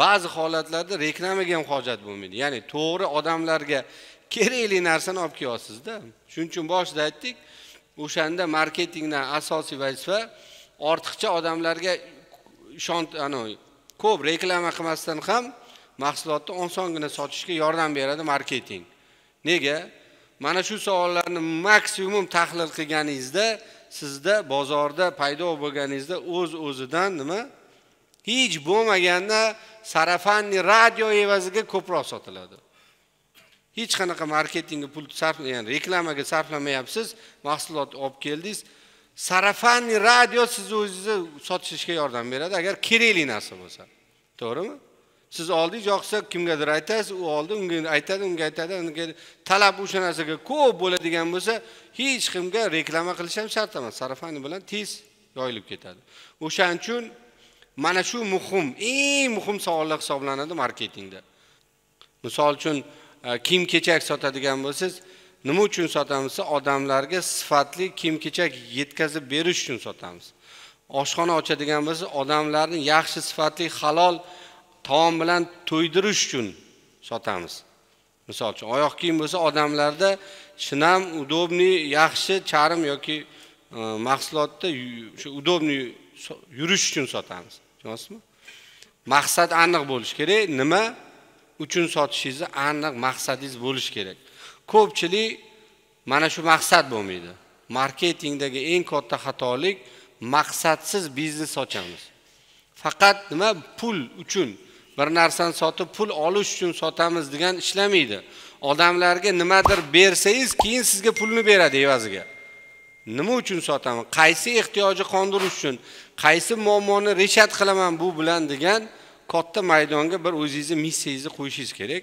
ba'zi holatlarda reklamaga ham hojat bo'lmaydi. Ya'ni to'g'ri odamlarga kerakli narsani olib kelyapsizda. Shuning uchun boshida aytdik o'shanda marketingdan asosiy vazifa ortiqcha odamlarga ishon ko'p reklama qilmasdan ham mahsulotni osongina sotishga yordam beradi marketing. Nega? Mana shu savollarni maksimum tahlil qilganingizda sizda bozorda paydo bo'lganingizda o'z o'zidan nima? Hech bo'lmaganda sarafanniy radio evaziga ko'proq sotiladi. Hech qanaqa marketingga pul sarf ya'ni reklamaga sarflamayapsiz mahsulot olib keldingiz. Sarafanniy radio sizni o'zingizni sotishga yordam beradi agar kerakli narsa bo'lsa. To'g'rimi? Siz oldingiz yoqsa kimgadir aytasiz u oldi unga aytadi unga aytadi unga talab o'sha narsaga ko'p bo'ladigan bo'lsa hech kimga reklama qilish ham shart emas. Sarafani bilan tez yoyilib ketadi. O'shaning uchun mana shu muhim eng muhim savollar hisoblanadi marketingda. Misol uchun e, kiyim kechak sotadigan bo'lsangiz nima uchun sotamiz? Odamlarga sifatli kiyim kechak yetkazib berish uchun sotamiz. Oshxona ochadigan bo'lsa odamlarni yaxshi sifatli halol taom bilan to'ydirish uchun sotamiz. Misol uchun oyoq kiyim bo'lsa odamlarda shinam удобный yaxshi charm yoki e, mahsulotda o'sha удобный yurish uchun sotamiz. Tushunyapsizmi maqsad aniq bo'lishi kerak. Nima uchun sotishingizni aniq maqsadingiz bo'lishi kerak. Ko'pchilik mana shu maqsad bo'lmaydi. Marketingdagi eng katta xatolik maqsadsiz biznes ochamiz faqat nima? Pul uchun. Bir narsani sotib pul olish uchun sotamiz degan ishlamaydi. Odamlarga nimadir bersangiz keyin sizga pulni beradi evaziga. Nima uchun sotaman qaysi ehtiyoji qondirish uchun? Qaysi muammoni reshat qilaman bu bilan degan katta maydonga bir o'zingizni missiyangizni qo'yishingiz kerak.